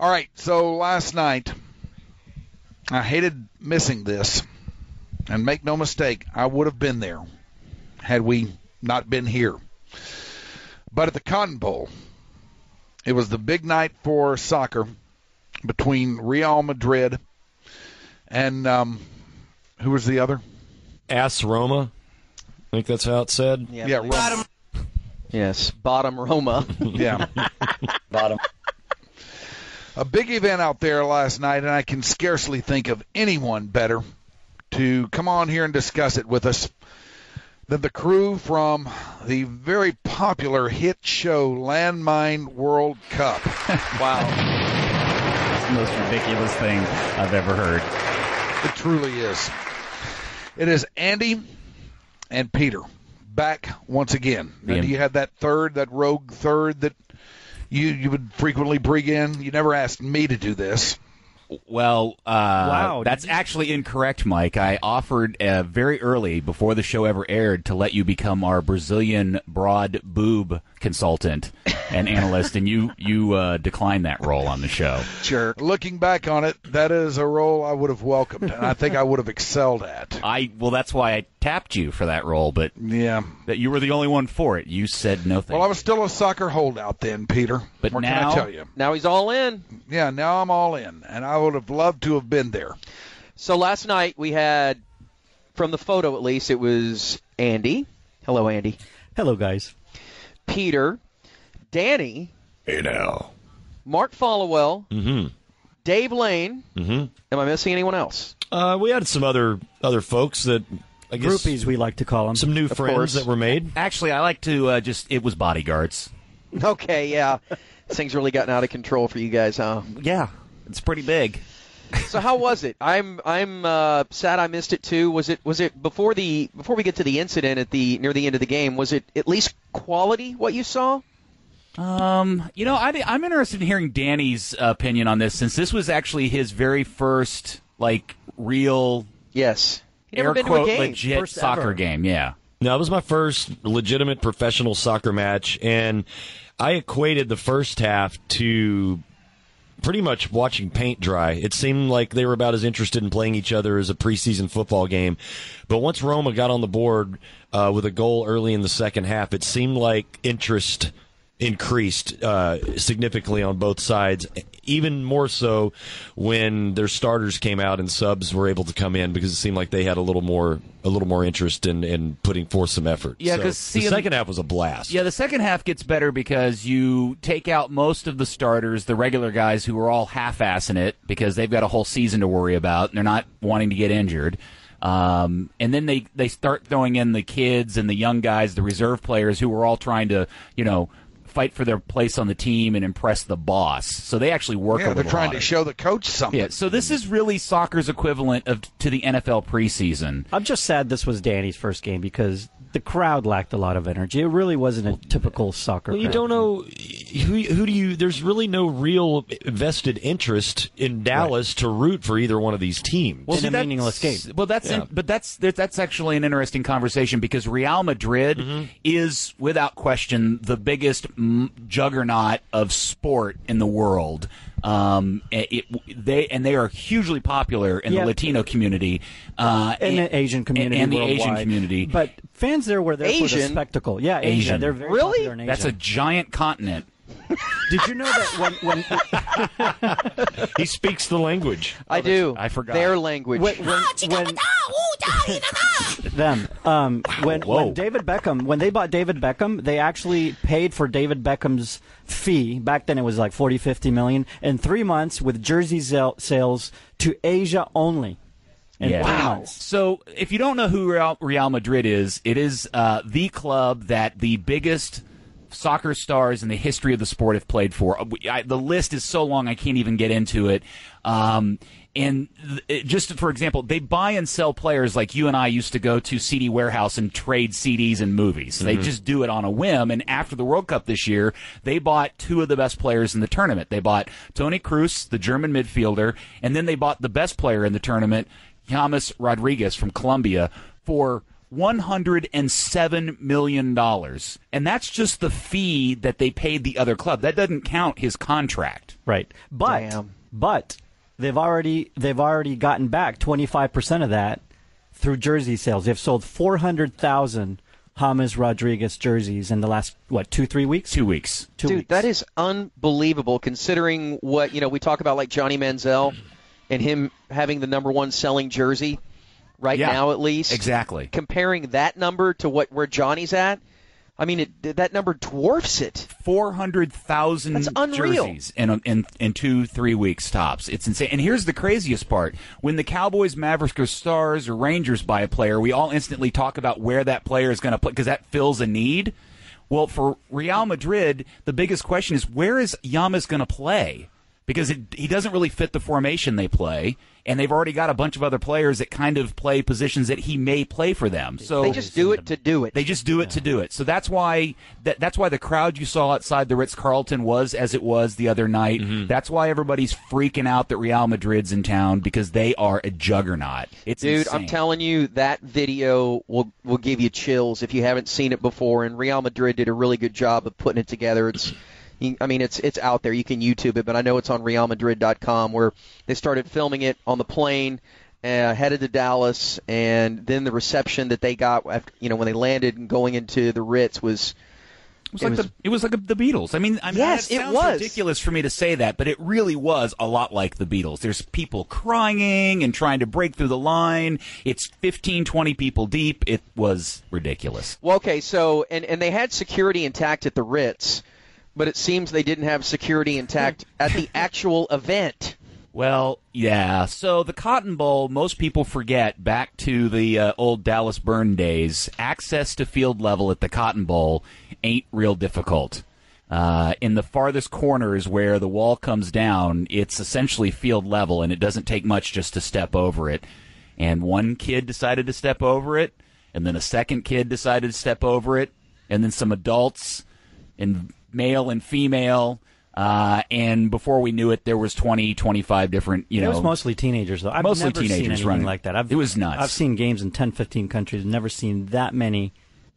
All right, so last night, I hated missing this. And make no mistake, I would have been there had we not been here. But at the Cotton Bowl, it was the big night for soccer between Real Madrid and um, who was the other? Ass Roma. I think that's how it said. Yeah, yeah Roma. Yes, bottom Roma. yeah, bottom. A big event out there last night, and I can scarcely think of anyone better to come on here and discuss it with us than the crew from the very popular hit show Landmine World Cup. wow. That's the most ridiculous thing I've ever heard. It truly is. It is Andy and Peter back once again. And you had that third, that rogue third that you you would frequently bring in. You never asked me to do this. Well, uh, wow, that's actually incorrect, Mike. I offered uh, very early before the show ever aired to let you become our Brazilian broad boob consultant and analyst, and you you uh, declined that role on the show. Sure. Looking back on it, that is a role I would have welcomed, and I think I would have excelled at. I well, that's why I tapped you for that role, but yeah, that you were the only one for it. You said no. Well, I was still a soccer holdout then, Peter. But what now, can I tell you? Now he's all in. Yeah, now I'm all in, and I would have loved to have been there. So last night we had, from the photo at least, it was Andy. Hello, Andy. Hello, guys. Peter, Danny. Hey now. Mark Followill. Mm-hmm. Dave Lane. Mm-hmm. Am I missing anyone else? Uh, we had some other other folks that I guess groupies we like to call them. Some new Of friends course. that were made. Actually, I like to uh, just. It was bodyguards. Okay, yeah. Things really gotten out of control for you guys, huh? Yeah, it's pretty big. so how was it? I'm I'm uh, sad I missed it too. Was it was it before the before we get to the incident at the near the end of the game? Was it at least quality what you saw? Um, you know, I, I'm interested in hearing Danny's opinion on this since this was actually his very first like real Yes. Air never been to quote a game. legit First soccer ever. game. Yeah. No, it was my first legitimate professional soccer match, and I equated the first half to pretty much watching paint dry. It seemed like they were about as interested in playing each other as a preseason football game. But once Roma got on the board uh, with a goal early in the second half, it seemed like interest increased uh, significantly on both sides. Even more so when their starters came out and subs were able to come in because it seemed like they had a little more a little more interest in, in putting forth some effort. Yeah, So 'cause the second half was a blast. Yeah, the second half gets better because you take out most of the starters, the regular guys who are all half-assing it because they've got a whole season to worry about and they're not wanting to get injured. Um, and then they, they start throwing in the kids and the young guys, the reserve players who are all trying to, you know, fight for their place on the team and impress the boss. So they actually work. Yeah, a they're trying harder. to show the coach something. Yeah, so this is really soccer's equivalent of to the NFL preseason. I'm just sad this was Danny's first game because the crowd lacked a lot of energy. It really wasn't a typical soccer. Well, you crowd. don't know who who do you. There's really no real vested interest in Dallas to root for either one of these teams. Well, see, in a meaningless game. Well, that's Yeah. in- but that's that's actually an interesting conversation because Real Madrid Mm-hmm. is without question the biggest juggernaut of sport in the world. Um, it, they and they are hugely popular in Yeah. the Latino community uh, in the Asian community and, the Asian community. But fans there were there for the spectacle. Yeah, Asia. Asian. They're very Really? popular in that's a giant continent. Did you know that when when he speaks the language. I do. I forgot. Their language. when, when, when them um, when Whoa. when David Beckham when they bought David Beckham they actually paid for David Beckham's fee back then it was like 40 50 million in 3 months with jersey sale, sales to Asia only Yeah. Wow. So, if you don't know who Real, Real Madrid is, it is uh, the club that the biggest soccer stars in the history of the sport have played for. Uh, I, the list is so long I can't even get into it. Um, and th- just for example, they buy and sell players like you and I used to go to CD Warehouse and trade CDs and movies. They just do it on a whim. And after the World Cup this year, they bought two of the best players in the tournament. They bought Toni Kroos, the German midfielder, and then they bought the best player in the tournament, James Rodriguez from Colombia, for $107 million. And that's just the fee that they paid the other club. That doesn't count his contract. Right. But Damn. but they've already they've already gotten back 25% of that through jersey sales. They've sold 400,000 James Rodriguez jerseys in the last what, 2 3 weeks? Two weeks. Two Dude, weeks. that is unbelievable considering what, you know, we talk about like Johnny Manziel and him having the number one selling jersey right Yeah, now at least. Exactly. Comparing that number to what where Johnny's at, I mean, it, that number dwarfs it. Four hundred thousand jerseys in, in in two three weeks tops. It's insane. And here's the craziest part: when the Cowboys, Mavericks, or Stars or Rangers buy a player, we all instantly talk about where that player is going to play because that fills a need. Well, for Real Madrid, the biggest question is where is Yamas going to play? Because it, he doesn't really fit the formation they play, and they've already got a bunch of other players that kind of play positions that he may play for them. So They just do it to do it. they just do it to do it. So that's why that, that's why the crowd you saw outside the Ritz Carlton was as it was the other night. Mm-hmm. That's why everybody's freaking out that Real Madrid's in town because they are a juggernaut. It's Dude, insane. I'm telling you, that video will will give you chills if you haven't seen it before. And Real Madrid did a really good job of putting it together. It's, you- I mean, it's it's out there. You can YouTube it, but I know it's on RealMadrid.com where they started filming it on the plane, uh, headed to Dallas, and then the reception that they got after, you know, when they landed and going into the Ritz was. It was It like was- the it was like the Beatles. I mean, I mean, Yes, it it was. ridiculous for me to say that, but it really was a lot like the Beatles. There's people crying and trying to break through the line. It's 15, 20 people deep. It was ridiculous. Well, okay, so and and they had security intact at the Ritz, but it seems they didn't have security intact at the actual event. Well, yeah. So the Cotton Bowl, most people forget back to the uh, old Dallas Burn days. Access to field level at the Cotton Bowl ain't real difficult. Uh, in the farthest corners where the wall comes down, it's essentially field level, and it doesn't take much just to step over it. And one kid decided to step over it, and then a second kid decided to step over it, and then some adults, and male and female. Uh, and before we knew it, there was 20, 25 different, you know. it was mostly teenagers though. I've Mostly teenagers running. like that. I've, It was nuts. I've seen games in 10, 15 countries. Never seen that many,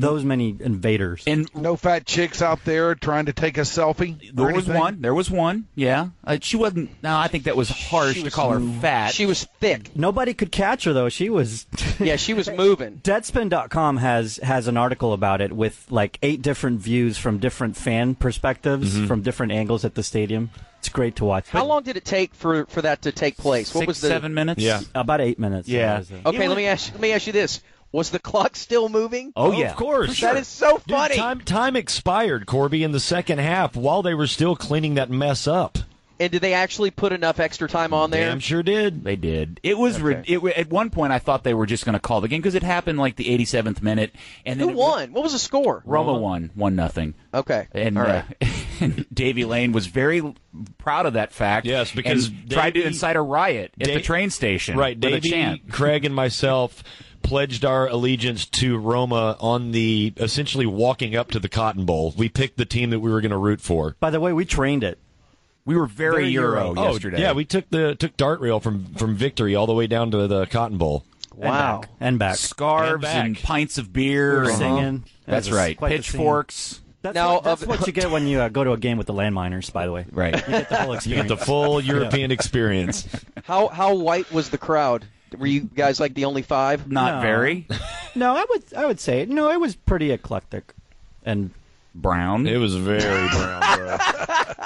those many invaders. and No fat chicks out there trying to take a selfie. there was anything? one. There was one. Yeah. Uh, she wasn't. No, I think that was harsh She to was call her fat. She was thick. Nobody could catch her though. She was. Yeah, she was moving. Deadspin.com has has an article about it with like eight different views from different fan perspectives Mm-hmm. from different angles at the stadium. It's great to watch. How long did it take for for that to take place? What Six, was the seven minutes. Yeah. About eight minutes. Yeah. It was, Okay, let me ask let me ask you this: Was the clock still moving? Oh yeah. Of course. That is so Dude, funny. time time expired, Corby, in the second half while they were still cleaning that mess up. And did they actually put enough extra time on there? Damn sure did. They did. It was. ri- It, at one point, I thought they were just going to call the game because it happened like the 87th minute, and then Who it- won? What was the score? Roma won one nothing. Okay. And, All right. uh, and Davy Lane was very proud of that fact. Yes, because and tried to incite a riot at the train station. Right, with a Davey, chant. Craig, and myself pledged our allegiance to Roma on the essentially walking up to the Cotton Bowl. We picked the team that we were going to root for. By the way, we trained it. We were very, Very Euro, Euro. yesterday. Oh, yeah, we took the took dart rail from from Victory all the way down to the Cotton Bowl. Wow. And back. And back. scarves And and, pints of beer. We were and- singing. That's It right. quite the scene. Pitchforks. That's, Now, what, that's of- what you get when you uh, go to a game with the landminers. By the way, Right. you get the whole You get the full European experience. How how white was the crowd? Were you guys like the only five? Not No. very no, I would I would say no. It was pretty eclectic, and brown. It was very brown, bro.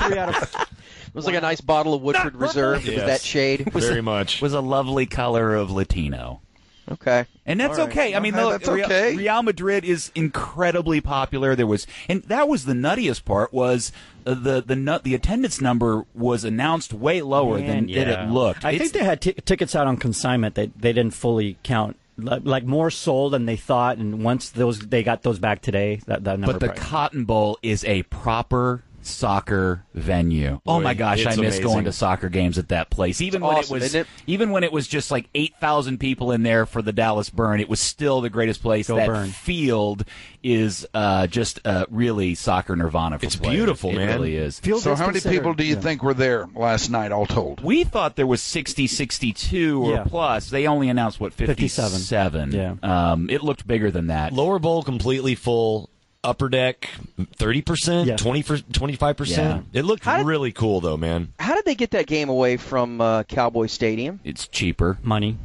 three out of It was like a nice bottle of Woodford Reserve. It was Yes. that shade. Very much. was a lovely color of Latino. Okay. And that's All right. okay. I mean, Okay, look, that's Real, okay. Real Madrid is incredibly popular. There was, and that was the nuttiest part was uh, the the nut the attendance number was announced way lower than, Man, than yeah. it looked. I It's- think they had t- tickets out on consignment. They they didn't fully count. Like, like more sold than they thought, and once those they got those back today, that that number. but the probably- Cotton Bowl is a proper soccer venue. Oh my gosh, I it's miss amazing. going to soccer games at that place. Even when awesome, it was isn't it? even when it was just like 8,000 people in there for the Dallas Burn, it was still the greatest place. Go that Burn. field is uh, just uh, really soccer nirvana for It's players. beautiful, it man. really is. Field So is how many people do you yeah. think were there last night, all told? We thought there was 60, 62 or Yeah. plus. They only announced what 57. 57. Yeah. Um, it looked bigger than that. Lower bowl completely full. Upper deck, thirty percent, Yeah. 25 percent. It looked did- really cool, though, man. How did they get that game away from uh, Cowboy Stadium? It's cheaper. money.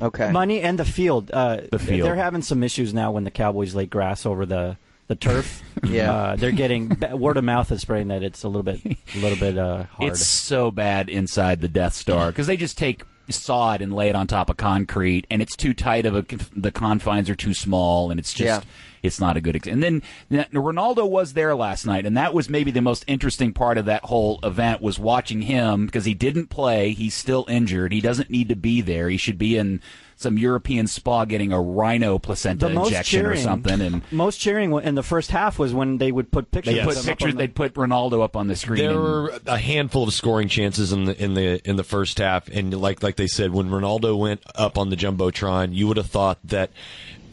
Okay. Money and the field. Uh, The field. They're having some issues now when the Cowboys lay grass over the the turf. Yeah. uh, they're getting word of mouth is spreading that it's a little bit a little bit uh, hard. It's so bad inside the Death Star because they just take sod and lay it on top of concrete, and it's too tight of a. The confines are too small, and it's just. Yeah. It's not a good. Ex- and then Ronaldo was there last night, and that was maybe the most interesting part of that whole event was watching him because he didn't play. He's still injured. He doesn't need to be there. He should be in some European spa getting a rhino placenta injection cheering, or something. And most cheering in the first half was when they would put pictures. they of put them up pictures. on the- They'd put Ronaldo up on the screen. There and- were a handful of scoring chances in the in the in the first half, and like like they said, when Ronaldo went up on the jumbotron, you would have thought that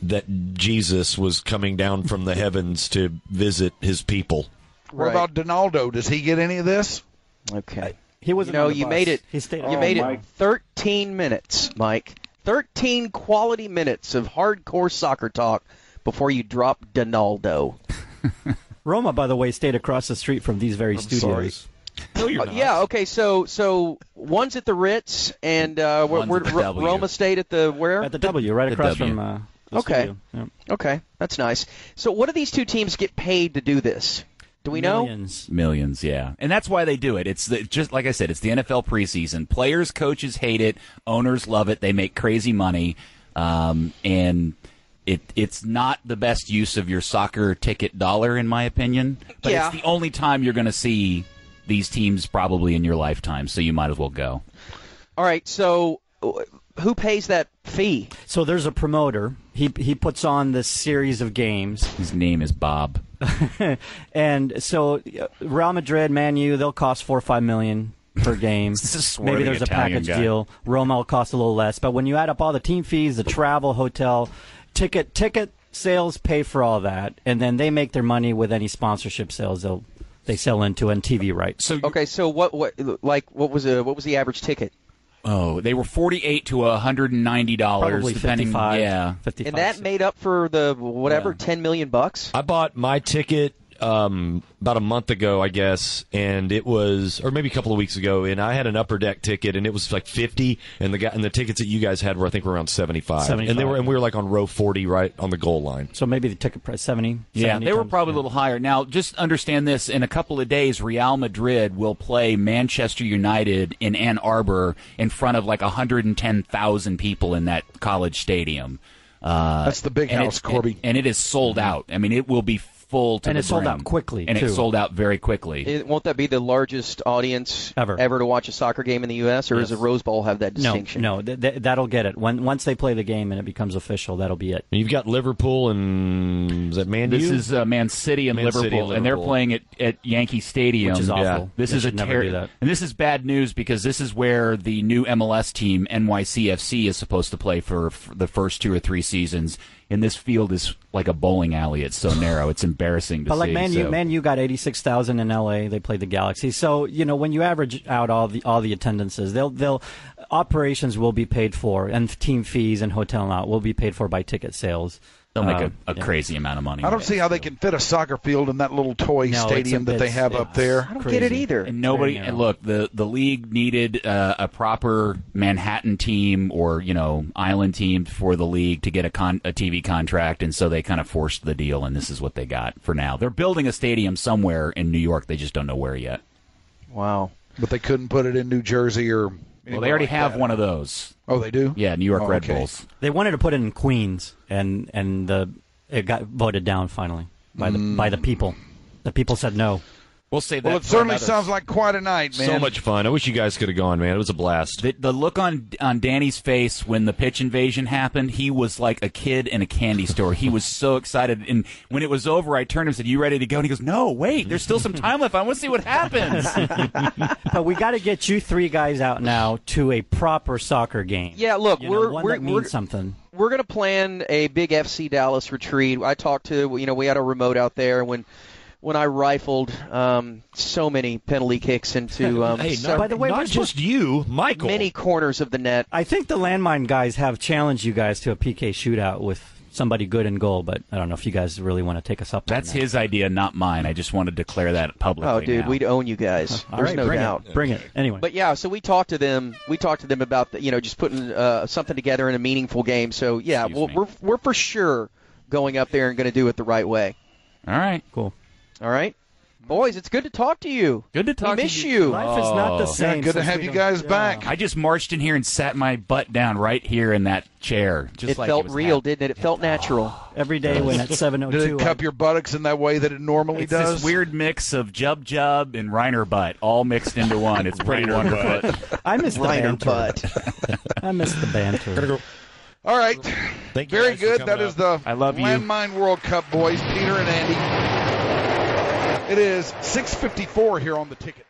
that Jesus was coming down from the heavens to visit his people. What Right. about Donaldo? Does he get any of this? Okay. He was. You know, you made it. He stayed. You made it 13 minutes, Mike. 13 quality minutes of hardcore soccer talk before you drop Donaldo. Roma, by the way, stayed across the street from these very studios. No, you're Uh, yeah. Okay. So so one's at the Ritz, and uh, where, One's where at the Ro- W. Roma stayed at the where? At the W, right the across W. from. Uh, the Okay. studio. Yeah. Okay, that's nice. So what do these two teams get paid to do this? Do we know? Millions. Millions, yeah, and that's why they do it. It's the, just like I said, it's the NFL preseason. Players, coaches hate it. Owners love it. They make crazy money, um, and it it's not the best use of your soccer ticket dollar, in my opinion. But Yeah. it's the only time you're going to see these teams probably in your lifetime, so you might as well go. All right. So who pays that fee? So there's a promoter. He he puts on this series of games, His name is Bob. and so uh, Real Madrid, Man U, they'll cost four or five million per game. Maybe swerving there's a package guy. deal. Roma will cost a little less, but when you add up all the team fees, the travel, hotel, ticket, ticket sales pay for all that, and then they make their money with any sponsorship sales they'll they sell into and TV rights. So Okay. So what what like what was a what was the average ticket? Oh, they were forty eight to hundred and ninety dollars, Probably depending. 55. Yeah, 55 And that made up for the whatever Yeah. 10 million bucks. I bought my ticket um, about a month ago, I guess, and it was, or maybe a couple of weeks ago, and I had an upper deck ticket, and it was like fifty, and the guy and the tickets that you guys had were, I think, were around seventy five, and they were, and we were like on row forty, right on the goal line. So maybe the ticket price 70. Yeah, 70 they were probably yeah. a little higher. Now, just understand this: in a couple of days, Real Madrid will play Manchester United in Ann Arbor in front of like 110,000 people in that college stadium. Uh, That's the big house, it- Corby. and it is sold out. I mean, it will be full to And the it sold brim. out quickly, and too. it sold out very quickly. It, won't that be the largest audience Ever. ever to watch a soccer game in the U.S. or does the Rose Bowl have that distinction? no, th- th- that'll get it. When once they play the game and it becomes official, that'll be it. And you've got Liverpool and is that Man This U? is uh, Man City and Man Liverpool, City and and they're playing at, at Yankee Stadium, Which is awful. Yeah. This They is a should never ter- do that. and this is bad news because this is where the new MLS team NYCFC is supposed to play for, for the first two or three seasons. And this field is like a bowling alley. It's so narrow. It's embarrassing to But see. like Man U, so- Man U got eighty six thousand in L.A. They played the Galaxy, so you know when you average out all the all the attendances, they'll they'll operations will be paid for, and team fees and hotel and out will be paid for by ticket sales. They'll make Uh, a, a yeah. crazy amount of money. I don't see how they can fit a soccer field in that little toy No, stadium a- that they have up there. I don't get it either. And nobody, Very and look, the the league needed uh, a proper Manhattan team or you know island team for the league to get a con- a TV contract, and so they kind of forced the deal, and this is what they got for now. They're building a stadium somewhere in New York. They just don't know where yet. Wow. But they couldn't put it in New Jersey or. Well, they already have one of those. Oh, they do. Yeah, New York Oh, Red okay. Bulls. They wanted to put it in Queens, and and the it got voted down finally by the mm. by the people. The people said no. We'll say that. Well, it certainly another- sounds like quite a night, man. So much fun. I wish you guys could have gone, man. It was a blast. The, the look on on Danny's face when the pitch invasion happened, he was like a kid in a candy store. He was so excited, and when it was over, I turned and said, "You ready to go?" And he goes, "No, wait, there's still some time left. I want to see what happens." But we got to get you three guys out now to a proper soccer game. Yeah, look, You we're one we're, that means we're something. we're going to plan a big FC Dallas retreat. I talked to, you know, we had a remote out there when when I rifled um, so many penalty kicks into um, hey, so by the way, not just you, Michael. many corners of the net. I think the landmine guys have challenged you guys to a PK shootout with somebody good in goal, but I don't know if you guys really want to take us up. That's on that. his idea, not mine. I just want to declare that publicly. Oh, dude, now. we'd own you guys. There's right, no bring doubt. it. Bring it. Anyway, But yeah, so we talked to them. We talked to them about the, you know just putting uh, something together in a meaningful game. So yeah, Excuse well, we're we're for sure going up there and going to do it the right way. All right, cool. All right, boys, it's good to talk to you. good to talk we miss to you. Life is not the Oh. same. Yeah, good to have you guys yeah. back. I just marched in here and sat my butt down right here in that chair. Just It like felt it was real, happening. didn't it? It felt natural. Every day when at 7:02. Did it oh cup I- your buttocks in that way that it normally It's does? this weird mix of Jub Jub and Rhyner Butt all mixed into one. It's pretty wonderful. I miss the Rhyner banter. butt. I miss the banter. All right. Thank you Very guys for good. coming That is out. the I love you. Landmine World Cup, boys. Peter and Andy. It is 6:54 here on the ticket.